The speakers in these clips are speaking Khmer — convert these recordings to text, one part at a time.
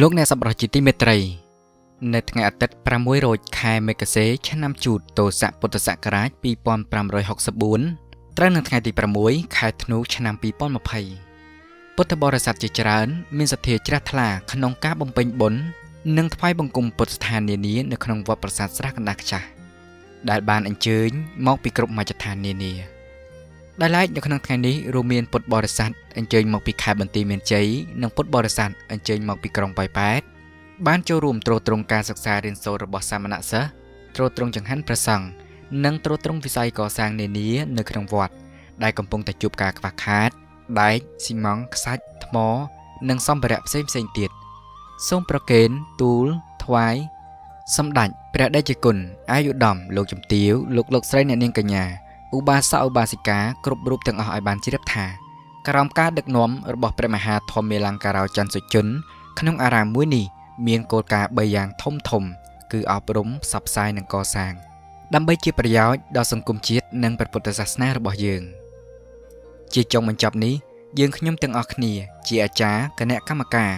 លោកអ្នកសប្បុរសជាទីមេត្រី នៅថ្ងៃអាទិត្យ6រោចខែមេកាសេឆ្នាំជូតទស័កពុទ្ធសករាជ2564ត្រូវនៅថ្ងៃទី6ខែធ្នូឆ្នាំ2020ពុទ្ធបរិស័ទជាច្រើន មានសទ្ធាជ្រះថ្លាក្នុងការបំពេញបុណ្យនិងថ្វាយបង្គំពុទ្ធស្ថាននានានៅក្នុងវត្តប្រាសាទស្រះកណ្ដាលខ្ចាស់ដែលបានអញ្ជើញមកពីគ្រប់មជ្ឈដ្ឋាននានា ដែលឡែកនៅក្នុងថ្ងៃនេះរួមមានពុទ្ធបរិស័ទអញ្ជើញមកពីខេត្តបន្ទាយមានជ័យនិងពុទ្ធបរិស័ទអញ្ជើញមកពីក្រុងប៉ោយប៉ែតបានចូលរួមត្រួតត្រងការសិក្សារៀនសូត្ររបស់សាមណសិស្សត្រួតត្រងចង្ហាន់ព្រះសង្ឃនិងត្រួតត្រងវិស័យកសាងនានានៅក្នុងវត្តដែលកំពុងតែជួបការខ្វះខាតដែកស៊ីម៉ង់ខ្សាច់ថ្ម និងសម្ភារៈផ្សេងផ្សេងទៀតសូមប្រគេនទូលថ្វាយសម្ដេចព្រះដេចគុណអាយុដំលោកជំទាវលោកលោកស្រីអ្នកនាងកញ្ញា ឧបាសកឧបាសិកាគ្រប់រូបទាំងអស់ឲ្យបានជ្រាបថាក្រោមការដឹកនាំរបស់ព្រះមហាធម្មមេលង្ការោចន្ទសុជន ក្នុងអារាមមួយនេះមានគោលការណ៍3យ៉ាងធំធំ គឺអប់រំផ្សព្វផ្សាយនិងកសាង ដើម្បីជាប្រយោជន៍ដល់សង្គមជាតិនិងព្រះពុទ្ធសាសនារបស់យើង ជាចុងបញ្ចប់នេះយើងខ្ញុំទាំងអស់គ្នា ជាអាចារ្យគណៈកម្មការ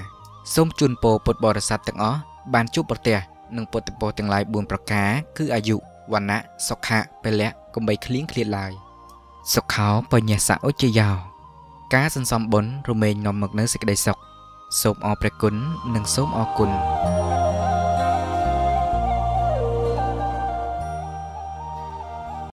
សូមជូនពរពុទ្ធបរិស័ទទាំងអស់បានជួបប្រទះនឹងពុទ្ធពរទាំងឡាយ4ប្រការគឺអាយុ វណ្ណៈសុខៈពលៈកុំបីឃ្លៀងឃ្លាតឡើយសុខោបញ្ញសៈឧច្ចយោការសន្សំបុណ្យរមែងនាំមកនូវសេចក្តីសុខសូមអរព្រះគុណនិងសូមអរគុណ